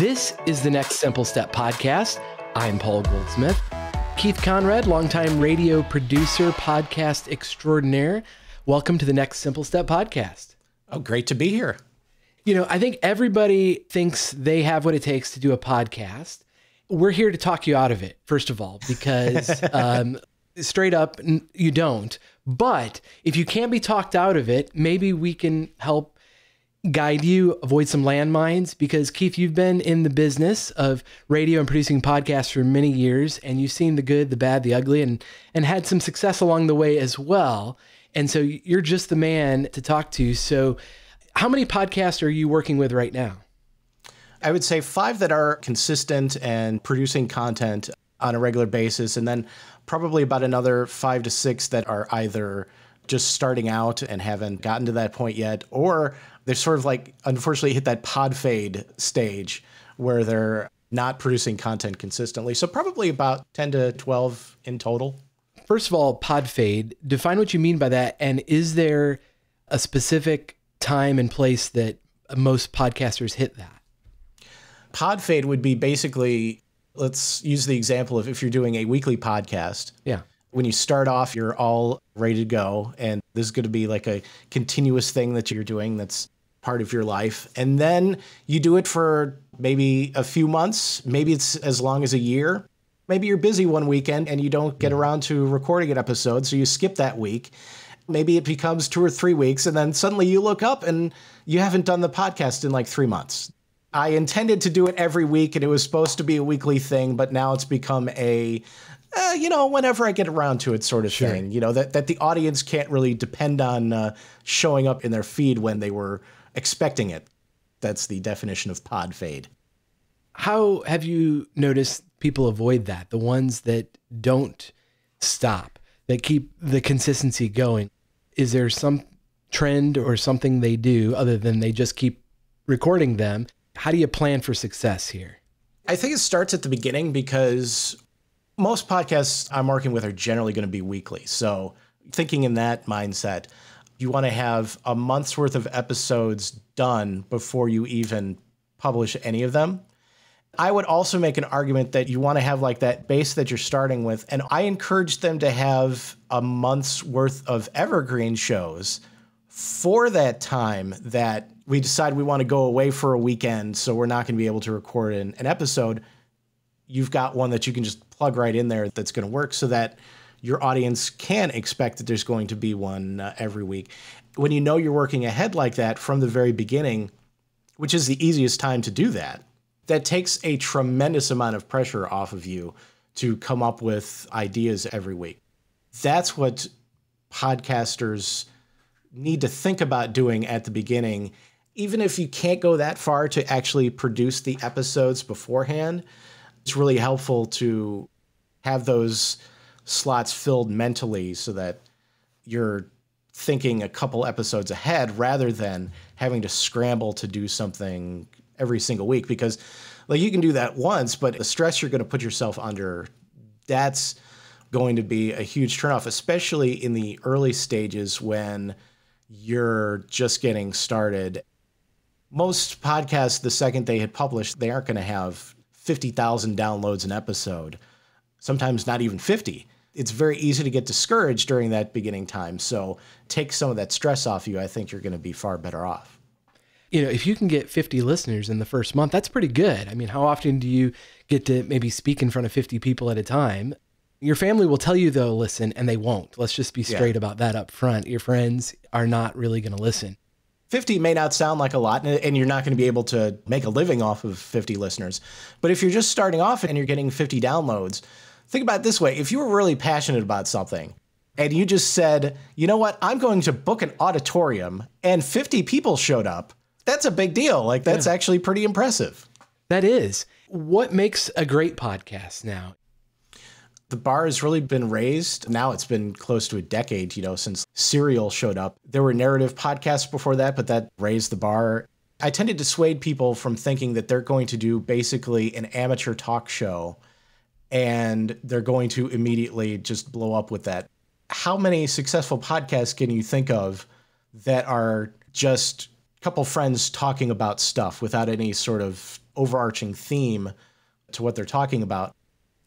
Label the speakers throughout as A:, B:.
A: This is the Next Simple Step podcast. I'm Paul Goldsmith. Keith Conrad, longtime radio producer, podcast extraordinaire. Welcome to the Next Simple Step podcast.
B: Oh, great to be here.
A: You know, I think everybody thinks they have what it takes to do a podcast. We're here to talk you out of it, first of all, because um, straight up, you don't. But if you can't be talked out of it, maybe we can help guide you, avoid some landmines because Keith, you've been in the business of radio and producing podcasts for many years and you've seen the good, the bad, the ugly and and had some success along the way as well. And so you're just the man to talk to. So how many podcasts are you working with right now?
B: I would say 5 that are consistent and producing content on a regular basis and then probably about another 5 to 6 that are either just starting out and haven't gotten to that point yet or they're sort of like unfortunately hit that pod fade stage where they're not producing content consistently. So probably about 10 to 12 in total.
A: First of all, pod fade, define what you mean by that. And is there a specific time and place that most podcasters hit that?
B: Pod fade would be basically, let's use the example of if you're doing a weekly podcast.
A: Yeah.
B: When you start off, you're all ready to go. And this is going to be like a continuous thing that you're doing that's part of your life. And then you do it for maybe a few months, maybe it's as long as a year. Maybe you're busy one weekend and you don't get around to recording an episode, so you skip that week. Maybe it becomes two or three weeks, and then suddenly you look up and you haven't done the podcast in like three months. I intended to do it every week and it was supposed to be a weekly thing, but now it's become a uh, you know, whenever I get around to it, sort of sure. thing. You know that that the audience can't really depend on uh, showing up in their feed when they were expecting it. That's the definition of pod fade.
A: How have you noticed people avoid that? The ones that don't stop, that keep the consistency going. Is there some trend or something they do other than they just keep recording them? How do you plan for success here?
B: I think it starts at the beginning because most podcasts I'm working with are generally going to be weekly. So, thinking in that mindset, you want to have a month's worth of episodes done before you even publish any of them. I would also make an argument that you want to have like that base that you're starting with. And I encourage them to have a month's worth of evergreen shows for that time that we decide we want to go away for a weekend. So we're not going to be able to record an, an episode. You've got one that you can just plug right in there that's going to work so that your audience can expect that there's going to be one uh, every week. When you know you're working ahead like that from the very beginning, which is the easiest time to do that, that takes a tremendous amount of pressure off of you to come up with ideas every week. That's what podcasters need to think about doing at the beginning. Even if you can't go that far to actually produce the episodes beforehand, it's really helpful to have those slots filled mentally so that you're thinking a couple episodes ahead rather than having to scramble to do something every single week. Because like you can do that once but the stress you're going to put yourself under that's going to be a huge turnoff especially in the early stages when you're just getting started most podcasts the second they hit publish they aren't going to have 50,000 downloads an episode sometimes not even 50 it's very easy to get discouraged during that beginning time. So take some of that stress off you. I think you're going to be far better off.
A: You know, if you can get 50 listeners in the first month, that's pretty good. I mean, how often do you get to maybe speak in front of 50 people at a time? Your family will tell you they'll listen and they won't. Let's just be straight yeah. about that up front. Your friends are not really going to listen.
B: 50 may not sound like a lot, and you're not going to be able to make a living off of 50 listeners. But if you're just starting off and you're getting 50 downloads, Think about it this way if you were really passionate about something and you just said, you know what, I'm going to book an auditorium and 50 people showed up, that's a big deal. Like, that's yeah. actually pretty impressive.
A: That is. What makes a great podcast now?
B: The bar has really been raised. Now it's been close to a decade, you know, since Serial showed up. There were narrative podcasts before that, but that raised the bar. I tend to dissuade people from thinking that they're going to do basically an amateur talk show and they're going to immediately just blow up with that. How many successful podcasts can you think of that are just a couple friends talking about stuff without any sort of overarching theme to what they're talking about.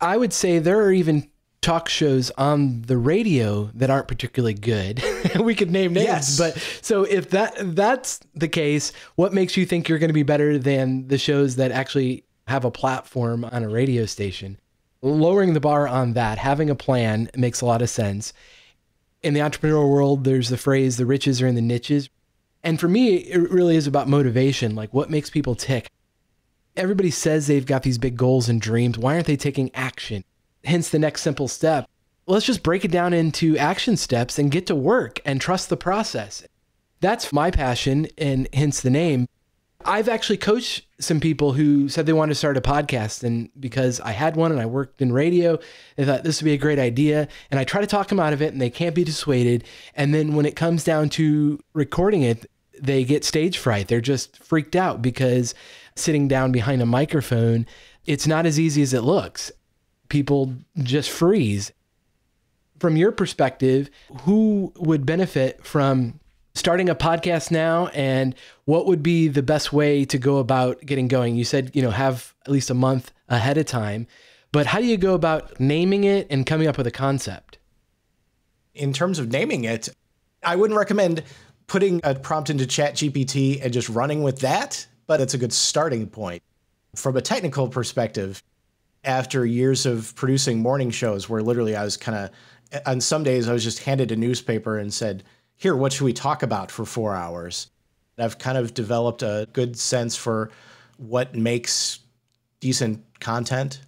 A: I would say there are even talk shows on the radio that aren't particularly good. we could name names, yes. but so if that that's the case, what makes you think you're going to be better than the shows that actually have a platform on a radio station? Lowering the bar on that, having a plan makes a lot of sense. In the entrepreneurial world, there's the phrase the riches are in the niches. And for me, it really is about motivation, like what makes people tick. Everybody says they've got these big goals and dreams. Why aren't they taking action? Hence the next simple step. Let's just break it down into action steps and get to work and trust the process. That's my passion, and hence the name. I've actually coached some people who said they wanted to start a podcast. And because I had one and I worked in radio, they thought this would be a great idea. And I try to talk them out of it and they can't be dissuaded. And then when it comes down to recording it, they get stage fright. They're just freaked out because sitting down behind a microphone, it's not as easy as it looks. People just freeze. From your perspective, who would benefit from starting a podcast now and what would be the best way to go about getting going? You said, you know, have at least a month ahead of time, but how do you go about naming it and coming up with a concept?
B: In terms of naming it, I wouldn't recommend putting a prompt into ChatGPT and just running with that, but it's a good starting point. From a technical perspective, after years of producing morning shows where literally I was kind of, on some days, I was just handed a newspaper and said, Here, what should we talk about for four hours? I've kind of developed a good sense for what makes decent content.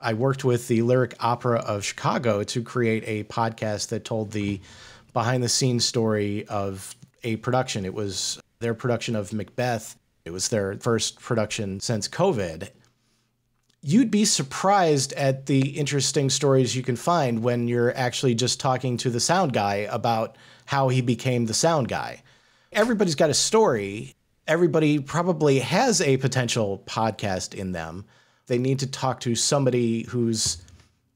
B: I worked with the Lyric Opera of Chicago to create a podcast that told the behind the scenes story of a production. It was their production of Macbeth. It was their first production since COVID. You'd be surprised at the interesting stories you can find when you're actually just talking to the sound guy about how he became the sound guy. Everybody's got a story. Everybody probably has a potential podcast in them. They need to talk to somebody who's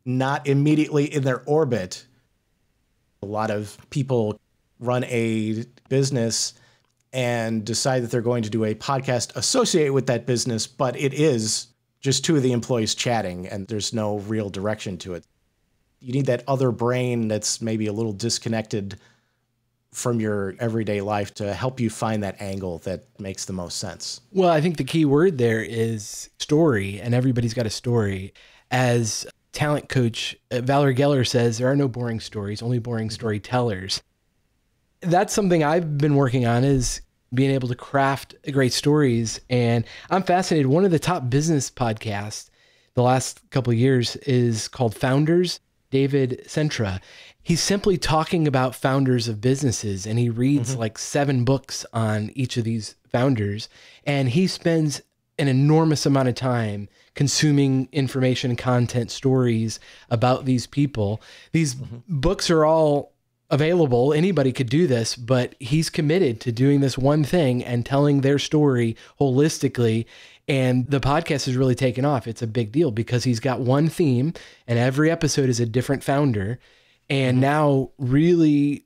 B: not immediately in their orbit a lot of people run a business and decide that they're going to do a podcast associated with that business, but it is just two of the employees chatting and there's no real direction to it. You need that other brain that's maybe a little disconnected from your everyday life to help you find that angle that makes the most sense.
A: Well, I think the key word there is story, and everybody's got a story. As talent coach uh, Valerie Geller says there are no boring stories, only boring storytellers. That's something I've been working on is being able to craft great stories and I'm fascinated one of the top business podcasts the last couple of years is called Founders David Senra. He's simply talking about founders of businesses and he reads mm-hmm. like seven books on each of these founders and he spends an enormous amount of time consuming information, content, stories about these people. These mm-hmm. books are all available. Anybody could do this, but he's committed to doing this one thing and telling their story holistically. And the podcast has really taken off. It's a big deal because he's got one theme, and every episode is a different founder. And mm-hmm. now, really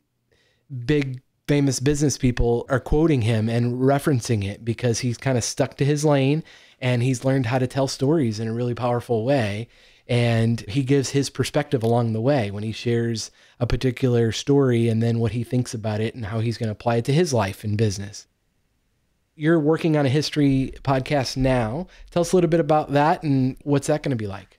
A: big famous business people are quoting him and referencing it because he's kind of stuck to his lane and he's learned how to tell stories in a really powerful way. And he gives his perspective along the way when he shares a particular story and then what he thinks about it and how he's going to apply it to his life and business. You're working on a history podcast now. Tell us a little bit about that and what's that going to be like?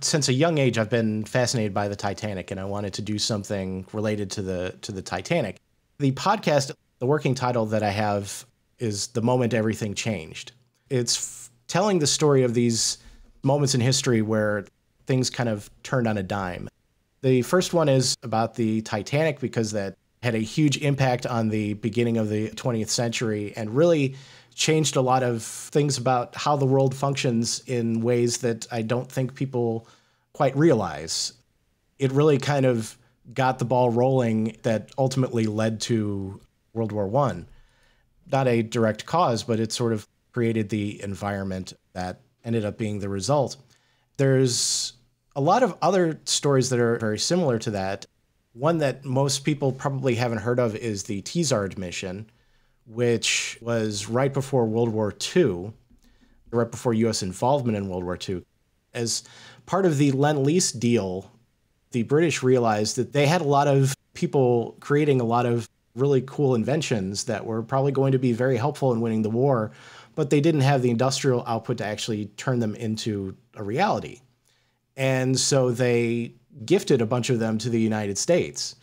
B: Since a young age, I've been fascinated by the Titanic, and I wanted to do something related to the to the Titanic. The podcast, the working title that I have is The Moment Everything Changed. It's telling the story of these moments in history where things kind of turned on a dime. The first one is about the Titanic because that had a huge impact on the beginning of the 20th century and really changed a lot of things about how the world functions in ways that I don't think people quite realize. It really kind of got the ball rolling that ultimately led to World War One. Not a direct cause, but it sort of created the environment that ended up being the result. There's a lot of other stories that are very similar to that. One that most people probably haven't heard of is the Tizard mission, which was right before World War II, right before U.S. involvement in World War II. As part of the Lend Lease deal, the British realized that they had a lot of people creating a lot of really cool inventions that were probably going to be very helpful in winning the war, but they didn't have the industrial output to actually turn them into a reality. And so they gifted a bunch of them to the United States.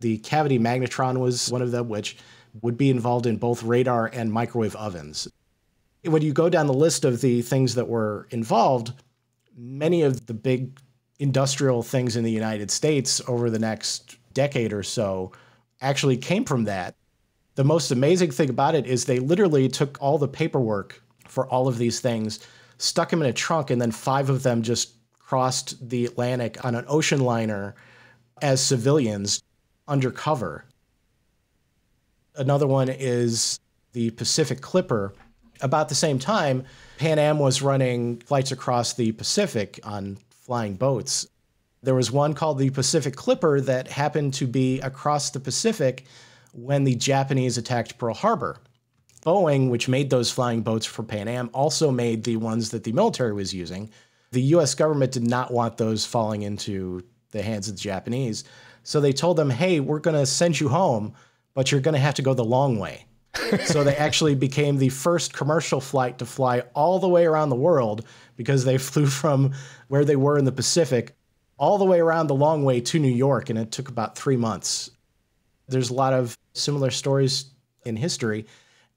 B: The cavity magnetron was one of them, which would be involved in both radar and microwave ovens. When you go down the list of the things that were involved, many of the big industrial things in the United States over the next decade or so actually came from that. The most amazing thing about it is they literally took all the paperwork for all of these things, stuck them in a trunk, and then five of them just crossed the Atlantic on an ocean liner as civilians undercover. Another one is the Pacific Clipper. About the same time, Pan Am was running flights across the Pacific on flying boats. There was one called the Pacific Clipper that happened to be across the Pacific when the Japanese attacked Pearl Harbor. Boeing, which made those flying boats for Pan Am, also made the ones that the military was using. The US government did not want those falling into the hands of the Japanese. So they told them, hey, we're going to send you home, but you're going to have to go the long way. so they actually became the first commercial flight to fly all the way around the world because they flew from where they were in the Pacific all the way around the long way to New York, and it took about three months. There's a lot of similar stories in history.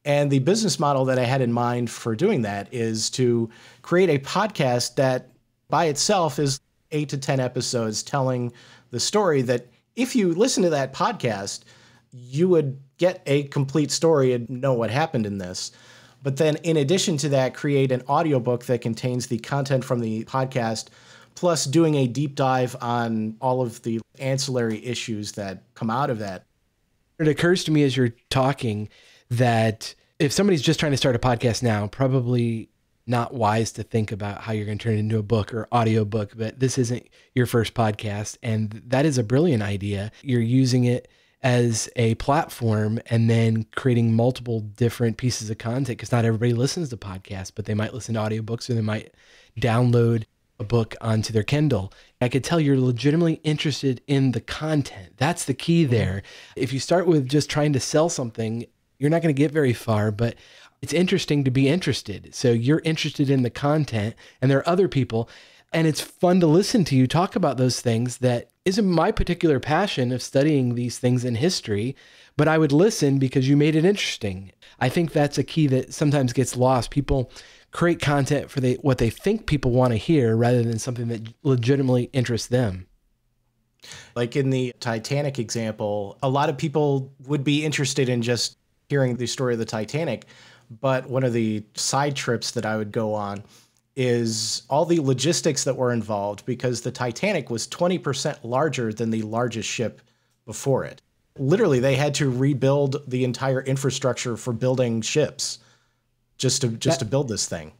B: And the business model that I had in mind for doing that is to create a podcast that by itself is eight to 10 episodes telling the story that if you listen to that podcast, you would get a complete story and know what happened in this. But then, in addition to that, create an audiobook that contains the content from the podcast, plus doing a deep dive on all of the ancillary issues that come out of that.
A: It occurs to me as you're talking that if somebody's just trying to start a podcast now, probably not wise to think about how you're going to turn it into a book or audio book, but this isn't your first podcast. And that is a brilliant idea. You're using it as a platform and then creating multiple different pieces of content because not everybody listens to podcasts, but they might listen to audiobooks or they might download a book onto their Kindle. I could tell you're legitimately interested in the content. That's the key mm-hmm. there. If you start with just trying to sell something, you're not going to get very far, but it's interesting to be interested. So you're interested in the content, and there are other people, and it's fun to listen to you talk about those things that isn't my particular passion of studying these things in history, but I would listen because you made it interesting. I think that's a key that sometimes gets lost. People create content for the, what they think people want to hear rather than something that legitimately interests them.
B: Like in the Titanic example, a lot of people would be interested in just hearing the story of the Titanic, but one of the side trips that I would go on is all the logistics that were involved because the Titanic was 20% larger than the largest ship before it. Literally, they had to rebuild the entire infrastructure for building ships just to just that, to build this thing.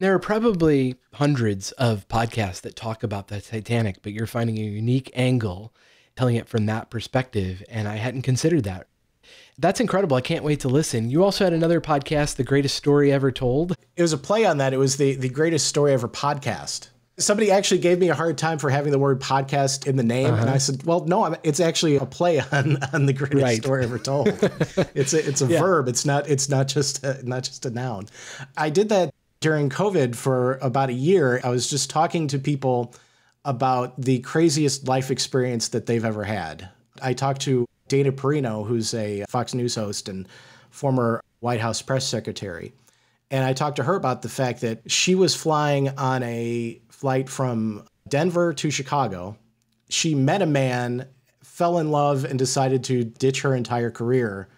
A: There are probably hundreds of podcasts that talk about the Titanic, but you're finding a unique angle telling it from that perspective and I hadn't considered that. That's incredible. I can't wait to listen. You also had another podcast, The Greatest Story Ever Told.
B: It was a play on that. It was the, the Greatest Story Ever podcast. Somebody actually gave me a hard time for having the word podcast in the name, uh-huh. and I said, "Well, no, it's actually a play on on the greatest right. story ever told. it's a it's a yeah. verb. It's not it's not just a, not just a noun." I did that during COVID for about a year. I was just talking to people about the craziest life experience that they've ever had. I talked to Dana Perino, who's a Fox News host and former White House press secretary. And I talked to her about the fact that she was flying on a flight from Denver to Chicago. She met a man, fell in love, and decided to ditch her entire career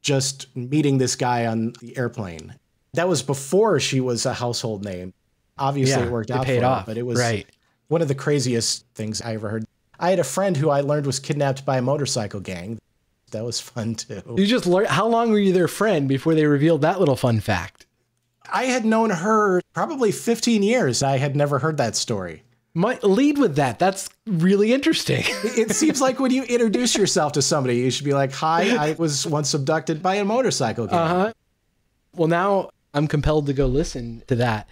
B: just meeting this guy on the airplane. That was before she was a household name. Obviously, yeah, it worked out
A: paid
B: for
A: off,
B: her, but it was
A: right.
B: one of the craziest things I ever heard. I had a friend who I learned was kidnapped by a motorcycle gang. That was fun too.
A: You just learned. How long were you their friend before they revealed that little fun fact?
B: I had known her probably 15 years. I had never heard that story.
A: Might lead with that. That's really interesting.
B: it seems like when you introduce yourself to somebody, you should be like, "Hi, I was once abducted by a motorcycle gang."
A: Uh-huh. Well, now I'm compelled to go listen to that.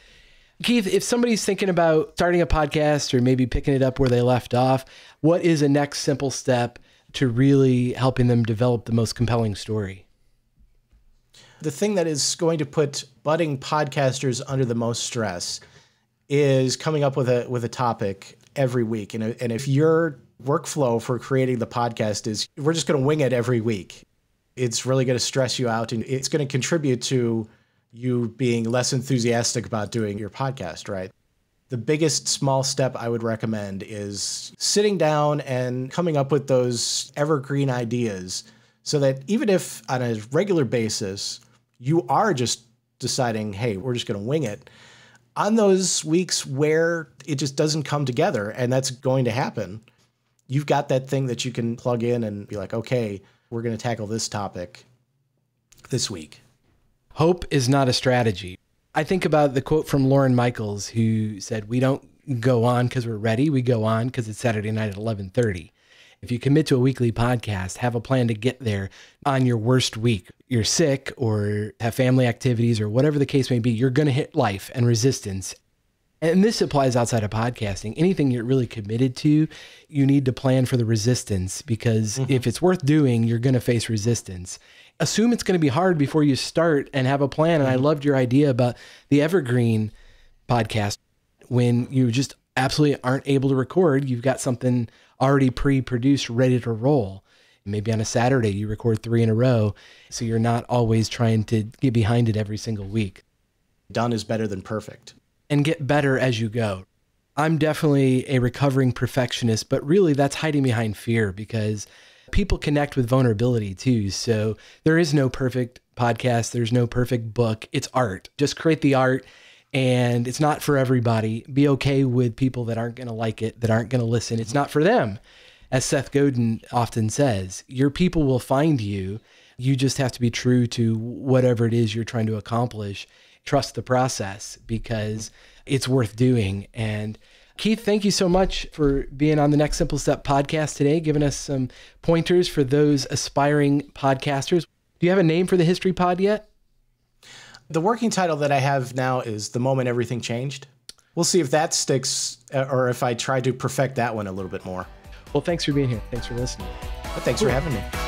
A: Keith, if somebody's thinking about starting a podcast or maybe picking it up where they left off, what is a next simple step to really helping them develop the most compelling story?
B: The thing that is going to put budding podcasters under the most stress is coming up with a with a topic every week. And, and if your workflow for creating the podcast is we're just going to wing it every week, it's really going to stress you out and it's going to contribute to you being less enthusiastic about doing your podcast, right? The biggest small step I would recommend is sitting down and coming up with those evergreen ideas so that even if on a regular basis you are just deciding, hey, we're just going to wing it, on those weeks where it just doesn't come together, and that's going to happen, you've got that thing that you can plug in and be like, okay, we're going to tackle this topic this week.
A: Hope is not a strategy. I think about the quote from Lorne Michaels who said, "We don't go on because we're ready. We go on because it's Saturday night at 11:30." If you commit to a weekly podcast, have a plan to get there on your worst week. You're sick or have family activities or whatever the case may be, you're going to hit life and resistance. And this applies outside of podcasting. Anything you're really committed to, you need to plan for the resistance because mm-hmm. if it's worth doing, you're going to face resistance. Assume it's going to be hard before you start and have a plan. And I mm-hmm. loved your idea about the Evergreen podcast when you just absolutely aren't able to record, you've got something already pre-produced, ready to roll. Maybe on a Saturday you record three in a row, so you're not always trying to get behind it every single week.
B: Done is better than perfect.
A: And get better as you go. I'm definitely a recovering perfectionist, but really that's hiding behind fear because people connect with vulnerability too. So there is no perfect podcast, there's no perfect book. It's art. Just create the art and it's not for everybody. Be okay with people that aren't going to like it, that aren't going to listen. It's not for them. As Seth Godin often says, your people will find you. You just have to be true to whatever it is you're trying to accomplish. Trust the process because it's worth doing. And Keith, thank you so much for being on the Next Simple Step podcast today, giving us some pointers for those aspiring podcasters. Do you have a name for the History Pod yet?
B: The working title that I have now is The Moment Everything Changed. We'll see if that sticks uh, or if I try to perfect that one a little bit more.
A: Well, thanks for being here. Thanks for listening.
B: Well, thanks cool. for having me.